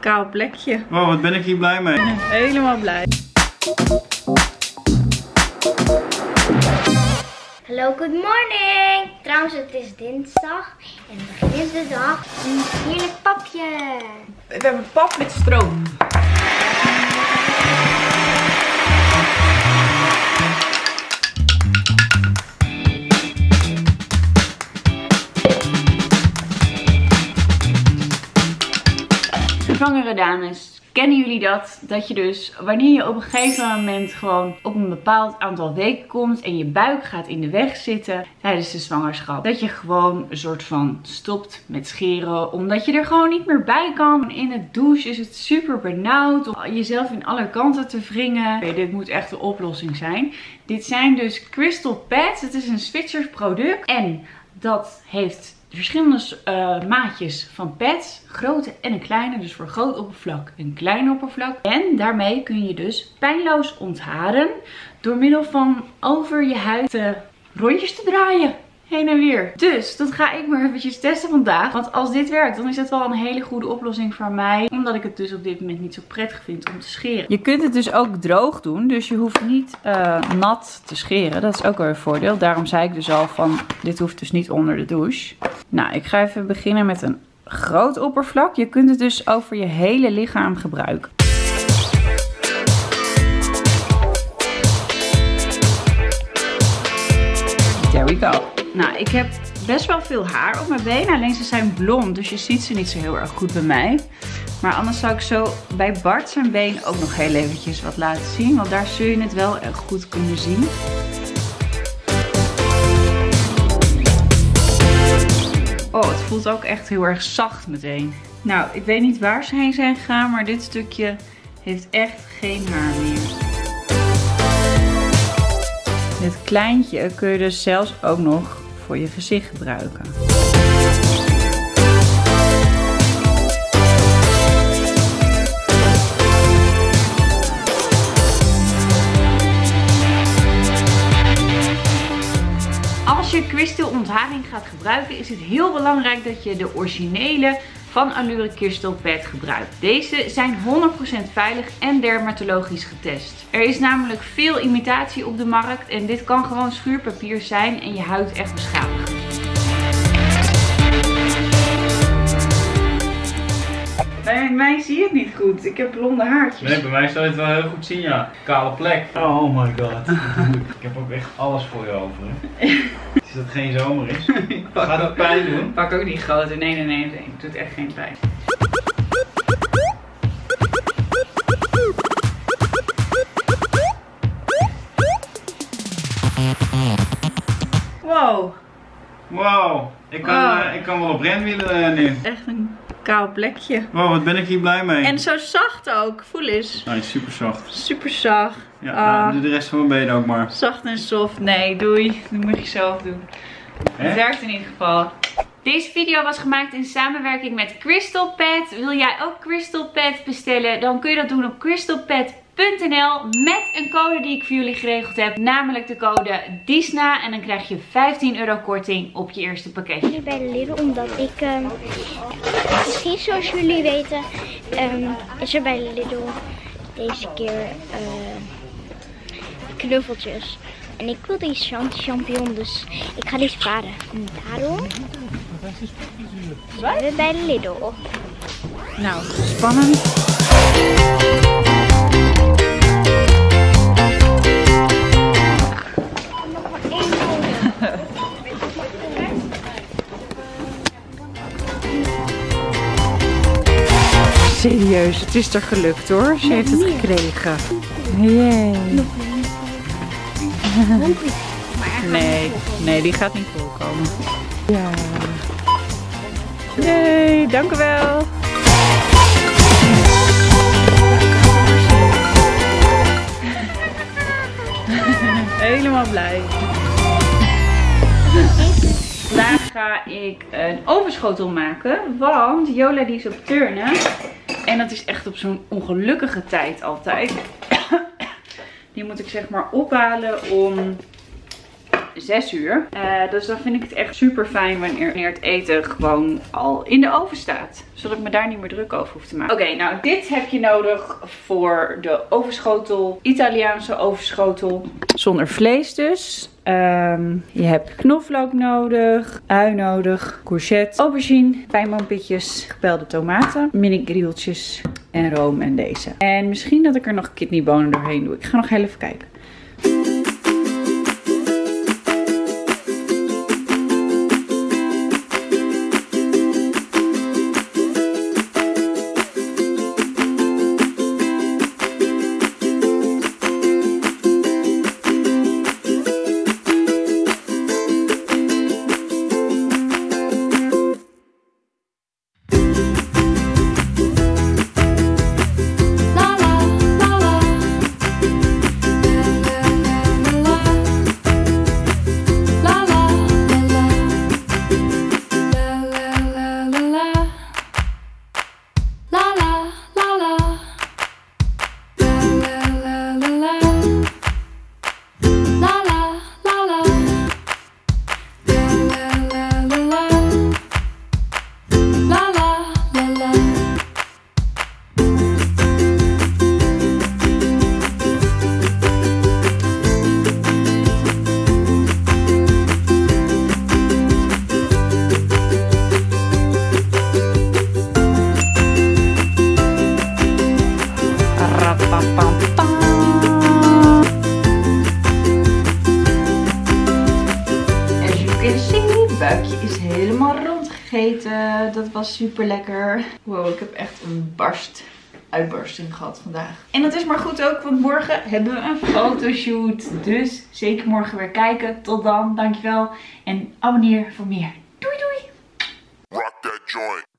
kaal plekje. Wow, wat ben ik hier blij mee. Helemaal blij. Hallo, good morning! Trouwens, het is dinsdag en begint de dag een heerlijk papje. We hebben pap met stroom. Zwangere dames, kennen jullie dat? Dat je dus, wanneer je op een gegeven moment gewoon op een bepaald aantal weken komt en je buik gaat in de weg zitten tijdens de zwangerschap. Dat je gewoon een soort van stopt met scheren, omdat je er gewoon niet meer bij kan. In het douche is het super benauwd om jezelf in alle kanten te wringen. dit moet echt de oplossing zijn. Dit zijn dus Crystal Pads. Het is een Switchers product en dat heeft verschillende uh, maatjes van pads. Grote en een kleine. Dus voor groot oppervlak en klein oppervlak. En daarmee kun je dus pijnloos ontharen. Door middel van over je huid uh, rondjes te draaien heen en weer. Dus dat ga ik maar eventjes testen vandaag. Want als dit werkt, dan is dat wel een hele goede oplossing voor mij. Omdat ik het dus op dit moment niet zo prettig vind om te scheren. Je kunt het dus ook droog doen. Dus je hoeft niet uh, nat te scheren. Dat is ook wel een voordeel. Daarom zei ik dus al van, dit hoeft dus niet onder de douche. Nou, ik ga even beginnen met een groot oppervlak. Je kunt het dus over je hele lichaam gebruiken. There we go. Nou, ik heb best wel veel haar op mijn benen. Alleen ze zijn blond, dus je ziet ze niet zo heel erg goed bij mij. Maar anders zou ik zo bij Bart zijn been ook nog heel eventjes wat laten zien. Want daar zul je het wel echt goed kunnen zien. Oh, het voelt ook echt heel erg zacht meteen. Nou, ik weet niet waar ze heen zijn gegaan, maar dit stukje heeft echt geen haar meer. Dit kleintje kun je dus zelfs ook nog voor je gezicht gebruiken. Als je Crystal ontharing gaat gebruiken is het heel belangrijk dat je de originele van Allure Crystal Pad gebruikt. Deze zijn 100% veilig en dermatologisch getest. Er is namelijk veel imitatie op de markt en dit kan gewoon schuurpapier zijn en je huid echt beschadigen. Bij mij zie je het niet goed. Ik heb blonde haartjes. Nee, bij mij zou je het wel heel goed zien, ja. Kale plek. Oh my god. ik heb ook echt alles voor je over. Hè. Is dat het geen zomer is? Gaat het pijn doen? Pak ook niet grote. Nee, nee, nee, nee. Het doet echt geen pijn. Wow. Wow. Ik kan, wow. Uh, ik kan wel op renwielen uh, nu. Echt een kaal plekje. Wow, wat ben ik hier blij mee. En zo zacht ook. Voel eens. Nee, super zacht. Super zacht. Ja, uh, nou, doe de rest van mijn benen ook maar. Zacht en soft. Nee, doei. Dat moet je zelf doen. Het werkt in ieder geval. Deze video was gemaakt in samenwerking met Crystal Pet. Wil jij ook Crystal Pet bestellen? Dan kun je dat doen op crystalpet.nl met een code die ik voor jullie geregeld heb. Namelijk de code DISNA. En dan krijg je 15 euro korting op je eerste pakketje. Hier bij de Lidl omdat ik, um, misschien zoals jullie weten, um, is er bij de Lidl deze keer uh, knuffeltjes. En ik wil die champignon, dus ik ga die sparen. En daarom zijn we bij Lidl. Nou, spannend. Serieus, het is er gelukt hoor. Ze heeft het gekregen. Yay. Nee, nee, die gaat niet voorkomen. Ja. Nee, dank u wel. Helemaal blij. Vandaag ga ik een overschotel maken, want Jola die is op turnen. En dat is echt op zo'n ongelukkige tijd altijd. Die moet ik zeg maar ophalen om 6 uur. Uh, dus dan vind ik het echt super fijn wanneer het eten gewoon al in de oven staat. Zodat ik me daar niet meer druk over hoef te maken. Oké, nou dit heb je nodig voor de ovenschotel. Italiaanse ovenschotel. Zonder vlees dus. Um, je hebt knoflook nodig, ui nodig, courgette, aubergine, pijnboompitjes, gepelde tomaten, mini grieltjes en room en deze. En misschien dat ik er nog kidneybonen doorheen doe. Ik ga nog heel even kijken. Dat was super lekker. Wow, ik heb echt een barst uitbarsting gehad vandaag. En dat is maar goed ook, want morgen hebben we een fotoshoot. Dus zeker morgen weer kijken. Tot dan, dankjewel. En abonneer voor meer. Doei doei! That.